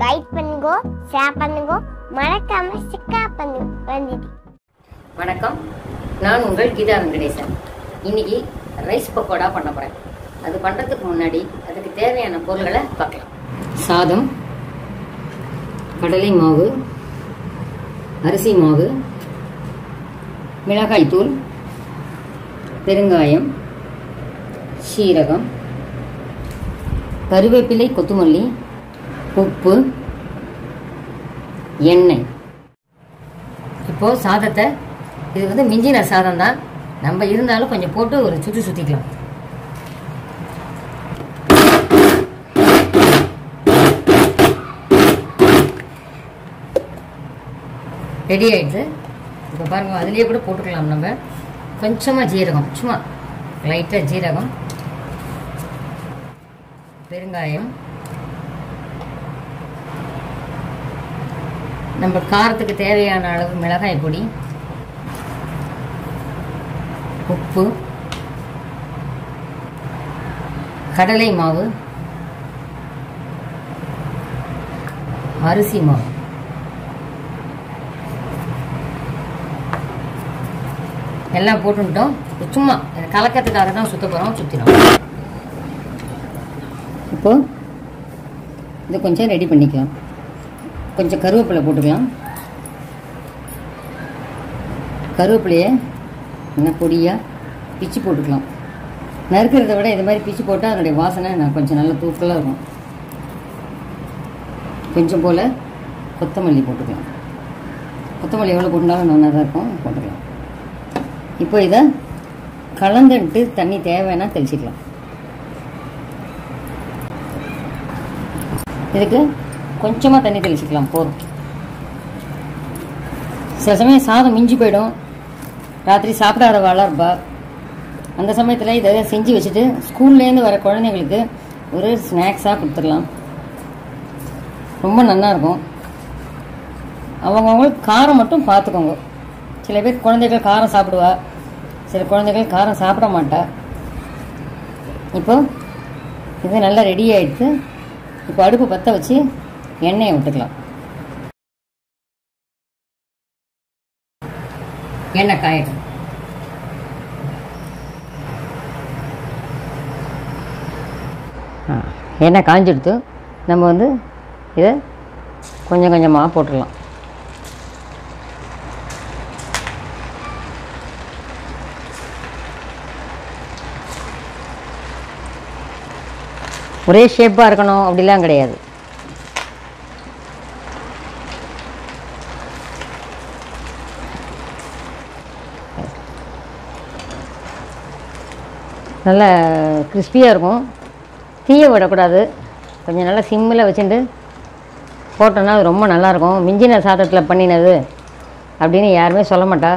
Guide பண்ணுங்க share பண்ணுங்க மறக்காம சிக்கா பண்ணு வணக்கம். நான் உங்கள் கீதா வெங்கடேசன். இன்னைக்கு ரைஸ் பக்கோடா பண்ண போகிறேன் அது பண்ணுறதுக்கு முன்னாடி அதுக்கு தேவையான பொருள்களை பார்க்கலாம். சாதம் கடலை மாவு அரிசி மாவு மிளகாய் தூள் பெருங்காயம் சீரகம் கருவேப்பிலை கொத்தமல்லி உப்பு எண்ணெய். இப்போ சாதத்தை இது வந்து மிஞ்சின சாதம் தான். நம்ம இருந்தாலும் கொஞ்சம் போட்டு ஒரு சுற்றி சுற்றிக்கலாம் ரெடி ஆயிடுது. இப்போ பாருங்க அதுலேயே கூட போட்டுக்கலாம் நம்ம. கொஞ்சமாக ஜீரகம் சும்மா லைட்டாக ஜீரகம் பெருங்காயம் நம்ம காரத்துக்கு தேவையான அளவு மிளகாய் பொடி உப்பு கடலை மாவு அரிசி மாவு. எல்லாம் போட்டுட்டோம். சும்மா கலக்கிறதுக்காக தான் சுத்த போகிறோம் சுற்றினோம் இப்போ இது கொஞ்சம் ரெடி பண்ணிக்கலாம். கொஞ்சம் கருவேப்பிலை போட்டுக்கலாம். கருவேப்பிலையை நல்லா பொடியாக பிச்சு போட்டுக்கலாம். நறுக்கிறத விட இது மாதிரி பிச்சு போட்டால் அதனுடைய வாசனை நான் கொஞ்சம் நல்லா தூக்கலாக இருக்கும். கொஞ்சம் போல் கொத்தமல்லி போட்டுக்கலாம். கொத்தமல்லி எவ்வளோ போட்டுனாலும் நல்லா தான் இருக்கும். போட்டுக்கலாம். இப்போ இதை கலந்துட்டு தண்ணி தேவைன்னா தெளிச்சிக்கலாம். இதுக்கு கொஞ்சமாக தண்ணி தெளிச்சிக்கலாம் போதும். சில சமயம் சாதம் மிஞ்சி போயிடும். ராத்திரி சாப்பிடாதவாளாக இருப்பா. அந்த சமயத்தில் இதை செஞ்சு வச்சுட்டு ஸ்கூல்லேருந்து வர குழந்தைங்களுக்கு ஒரு ஸ்நாக்ஸாக கொடுத்துடலாம். ரொம்ப நல்லாயிருக்கும் அவங்கவுங்களுக்கு காரம் மட்டும் பார்த்துக்கோங்க சில பேர் குழந்தைகள் காரம் சாப்பிடுவா. சில குழந்தைகள் காரம் சாப்பிட மாட்டா. இப்போ இது நல்லா ரெடி ஆயிடுத்து இப்போ அடுப்பு பற்ற வச்சு எண்ணெயை விட்டுக்கலாம். எண்ணெய் காயட்டும். எண்ணெய் காஞ்செடுத்து நம்ம வந்து இதை கொஞ்சம் கொஞ்சமாக போட்டுடலாம். ஒரே ஷேப்பாக இருக்கணும் அப்படிலாம் கிடையாது. நல்லா கிறிஸ்பியாக இருக்கும். தீய விடக்கூடாது. கொஞ்சம் நல்லா சிம்மில் வச்சுட்டு போட்டோன்னா அது ரொம்ப நல்லாயிருக்கும். மிஞ்சின சாதத்தில் பண்ணினது அப்படின்னு யாருமே சொல்ல மாட்டா.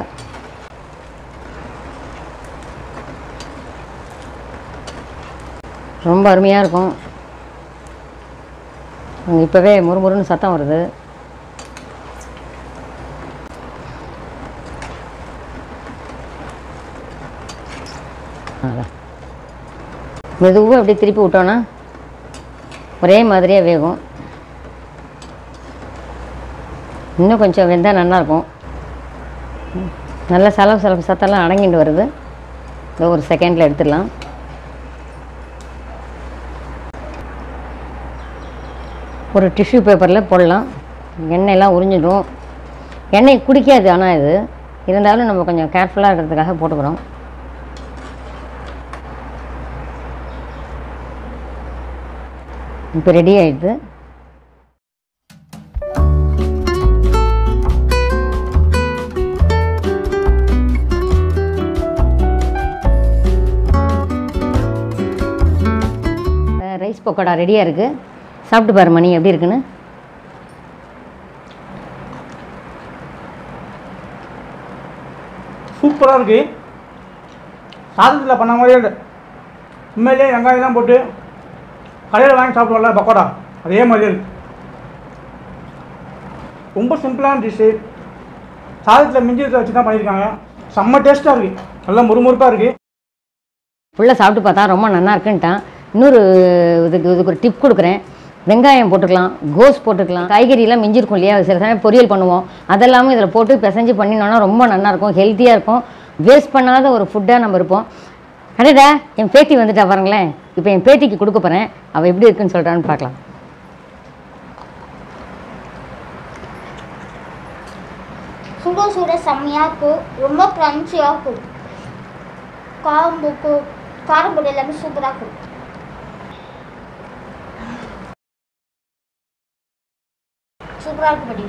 ரொம்ப அருமையாக இருக்கும். இப்போவே முறுமுறுன்னு சத்தம் வருது. அதான் மெதுவாக அப்படியே திருப்பி விட்டோன்னா ஒரே மாதிரியாக வேகும். இன்னும் கொஞ்சம் வெந்தால் நல்லாயிருக்கும் நல்ல செலவு செலவு சத்தெல்லாம் அடங்கிட்டு வருது. இதோ ஒரு செகண்டில் எடுத்துடலாம். ஒரு டிஷ்யூ பேப்பரில் போடலாம். எண்ணெயெல்லாம் உறிஞ்சிடும். எண்ணெய் குடிக்காது ஆனால் இது. இருந்தாலும் நம்ம கொஞ்சம் கேர்ஃபுல்லாக இருக்கிறதுக்காக போட்டுக்கிறோம். இப்போ ரெடி ஆயிடுது. ரைஸ் பக்கோடா ரெடியாக இருக்குது சாப்பிட்டு பாரு மணி எப்படி இருக்குன்னு. சூப்பராக இருக்குது சாதத்தில் பண்ண மாதிரியே இல்லை. உண்மையிலே வெங்காயம்லாம் போட்டு கடையில் வாங்கி சாப்பிடுவோம்ல பக்கோடா? அதே மாதிரி ரொம்ப சிம்பிளான டிஷ்ஷு சாதத்தில் மிஞ்சிரத்தை வச்சு தான் பண்ணியிருக்காங்க. செம்ம டேஸ்ட்டாக இருக்குது நல்லா முறுமுறுப்பாக இருக்குது ஃபுல்லாக சாப்பிட்டு பார்த்தா ரொம்ப நல்லா இருக்குன்ட்டான். இன்னொரு இதுக்கு இதுக்கு ஒரு டிப் கொடுக்குறேன். வெங்காயம் போட்டுக்கலாம் கோஸ் போட்டுக்கலாம். காய்கறியெல்லாம் மிஞ்சிருக்கும் இல்லையா? சில சமயம் பொரியல் பண்ணுவோம். அதெல்லாமே இதில் போட்டு பிசைஞ்சு பண்ணினோன்னா ரொம்ப நல்லாயிருக்கும் ஹெல்த்தியாக இருக்கும். வேஸ்ட் பண்ணாத ஒரு ஃபுட்டாக நம்ம இருப்போம். அடடா என் பேத்தி வந்துட்டா பாருங்களேன். இப்போ என் பேத்திக்கு கொடுக்க போகிறேன் அவள் எப்படி இருக்குன்னு சொல்கிறான்னு பார்க்கலாம். சுட சுட செம்மையாக இருக்கும் ரொம்ப க்ரன்ச்சியாக இருக்கும் காரம்புக்கு காரம்பொடி எல்லாமே சூப்பராக இருக்கும் சூப்பராக இருக்கும் படி.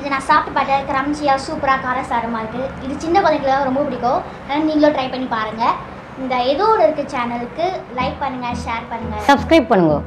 இது நான் சாப்பிட்டு பார்த்தேன் கிரம்ச்சியாக சூப்பராக காரசாரமாக இருக்குது இது சின்ன குழந்தைங்களுக்கு ரொம்ப பிடிக்கும். அதனால் நீங்களும் ட்ரை பண்ணி பாருங்கள் இந்த ஏதோ ஒரு இருக்க சேனலுக்கு லைக் பண்ணுங்கள் ஷேர் பண்ணுங்கள் சப்ஸ்கிரைப் பண்ணுங்க.